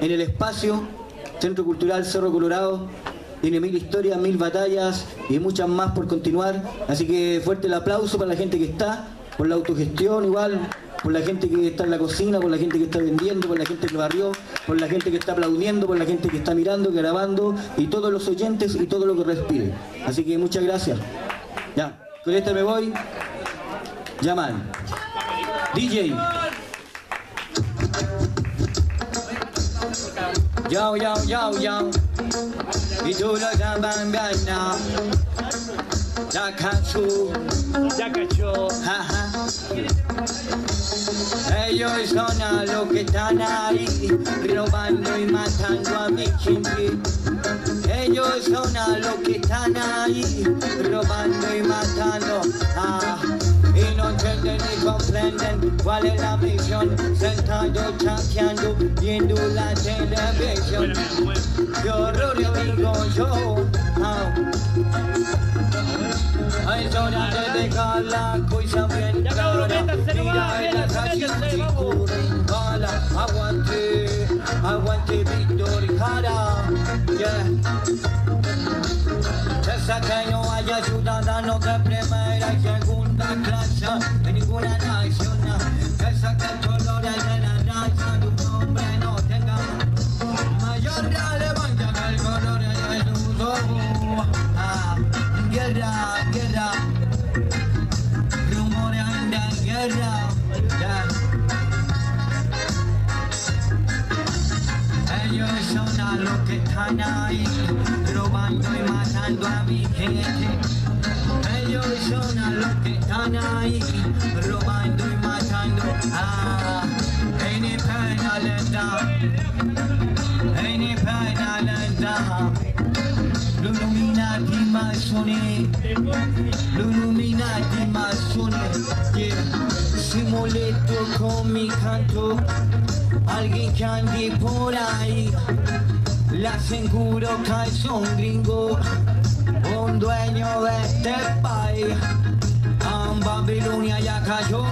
en el espacio, Centro Cultural Cerro Colorado. Tiene mil historias, mil batallas y muchas más por continuar. Así que fuerte el aplauso para la gente que está, por la autogestión igual, por la gente que está en la cocina, por la gente que está vendiendo, por la gente que barrió, por la gente que está aplaudiendo, por la gente que está mirando, grabando y todos los oyentes y todo lo que respire. Así que muchas gracias. Ya, con este me voy. Llaman. DJ. Yo, yo, yo, yo. Y tú lo llaman gana. Ya cachó. Ya cachó. Ellos son a los que están ahí, robando y matando a mi gente. Ellos son a los que están ahí, robando y matando. Ah, y comprenden cuál es la misión. Sentado chateando, viendo la televisión. Qué horror, yo yo. Ah. Es hora de dejar la cosa bien nomás, Mira en y vamos. corren bala Aguante, aguante Víctor Jara Yeah y no haya ciudadanos de primera y segunda clase Ninguna nación Se saca el color de la raza de un hombre no tenga Mayor relevancia que el color de sus ojos Ah, Guerra, guerra Rumores de guerra. Ellos son a los que están ahí robando y matando a mi gente. Ellos son los que están ahí robando y matando a any pena les da, any pena les da. L'Illuminati maçonné, l'Illuminati maçonné, yeah. Si molesto con mi canto, alguien que ande por ahí, le aseguro que es un gringo, un dueño de país. En Babilonia ya cayó,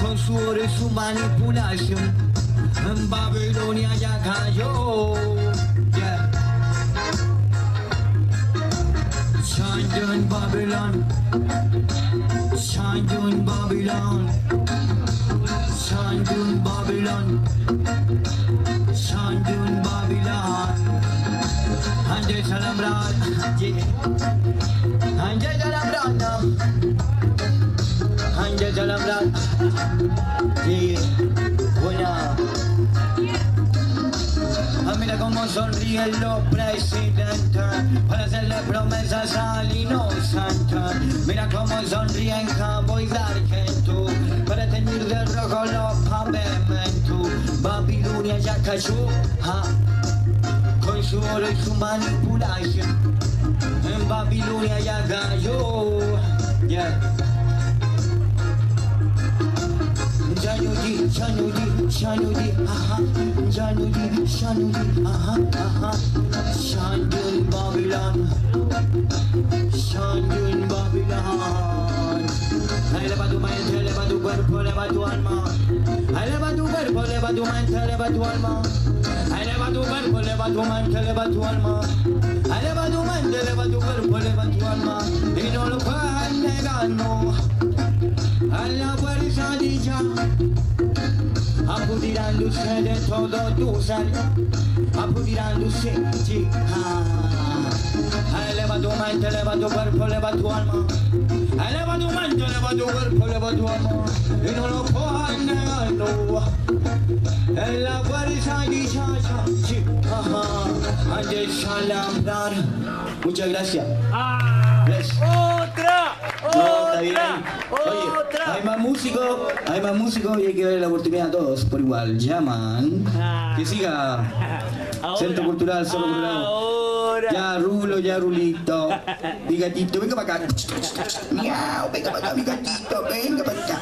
con su oro y su manipulación. En Babilonia ya cayó, yeah. Shine in Babylon, shine in Babylon, shine in Babylon, shine in Babylon. Ande Salambran, yeah. Ande Salambran, Ande Salambran, yeah. Buena. Ah, mira cómo sonríen los presidentes para hacerle promesas al inocente. Mira cómo sonríen Cabo y Sargento para teñir de rojo los pavimentos. Babilonia ya cayó ah, con su oro y su manipulación. En Babilonia ya cayó. Yeah. Janudi, Janudi, Janudi, aha, Janudi, Janudi, aha, aha, Shandun Babylon, Shandun Babylon. Eleva tu mente, eleva tu cuerpo, eleva tu alma. Eleva tu cuerpo, eleva tu mente, eleva tu alma. Eleva tu cuerpo, eleva tu mente, eleva tu alma. Eleva tu mente, eleva tu cuerpo, eleva tu alma. Y no lo puedes negar, no. A la fuerza dicha apudirándose de todo tu ser apudirándose sí, ah. eleva tu mente, eleva tu cuerpo, eleva tu alma eleva tu mente, eleva tu cuerpo, eleva tu alma y no lo puedes negar, no en la fuerza dicha sí, ajá, ande salambrar muchas gracias ¡Ah! Gracias. ¡Otra! No, está bien. ¡Otra! Oye, ¡Otra! hay más músicos, hay más músicos y hay que darle la oportunidad a todos por igual. Llaman. Ah. Que siga. Ahora. Centro Cultural Cerro Colorado. Ahora. Ya, Rulo, ya, Rulito. Mi gatito, venga para acá. Miau, venga para acá, mi gatito, venga para acá.